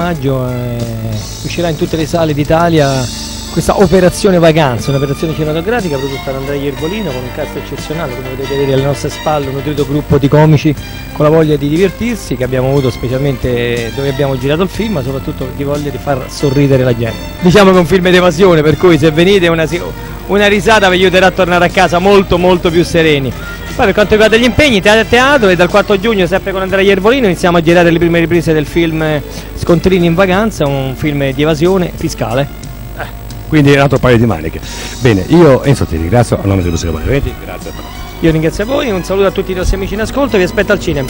maggio eh, uscirà in tutte le sale d'Italia questa operazione vacanza, un'operazione cinematografica prodotta da Andrea Iervolino con un cast eccezionale, come potete vedere alle nostre spalle un nutrito gruppo di comici con la voglia di divertirsi che abbiamo avuto specialmente dove abbiamo girato il film, ma soprattutto di voglia di far sorridere la gente. Diciamo che è un film di evasione, per cui se venite una, una risata vi aiuterà a tornare a casa molto molto più sereni. Poi per quanto riguarda gli impegni, teatro e dal 4 giugno sempre con Andrea Iervolino iniziamo a girare le prime riprese del film Scontrini in vacanza, un film di evasione fiscale quindi è un altro paio di maniche. Bene, io Enzo ti ringrazio a nome del Museo Eventi, grazie. Io ringrazio a voi, un saluto a tutti i nostri amici in ascolto e vi aspetto al cinema.